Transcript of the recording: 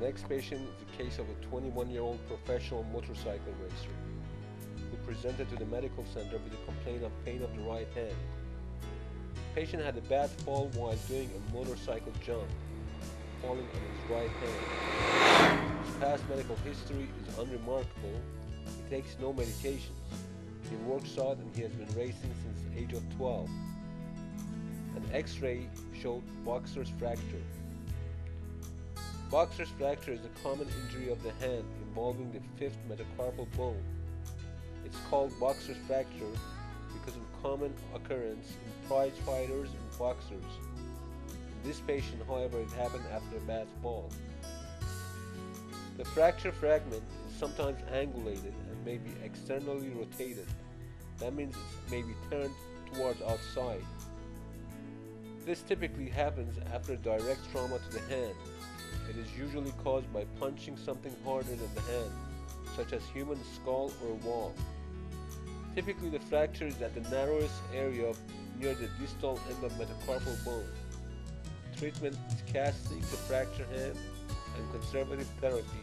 Next patient is the case of a 21-year-old professional motorcycle racer who presented to the medical center with a complaint of pain of the right hand. The patient had a bad fall while doing a motorcycle jump, falling on his right hand. His past medical history is unremarkable. He takes no medications. He works hard and he has been racing since the age of 12. An x-ray showed Boxer's fracture. Boxer's fracture is a common injury of the hand involving the fifth metacarpal bone. It's called Boxer's fracture because of common occurrence in prize fighters and boxers. In this patient, however, it happened after a bad fall. The fracture fragment is sometimes angulated and may be externally rotated. That means it may be turned towards outside. This typically happens after direct trauma to the hand. It is usually caused by punching something harder than the hand, such as human skull or wall. Typically the fracture is at the narrowest area near the distal end of metacarpal bone. Treatment is casting the fracture hand and conservative therapy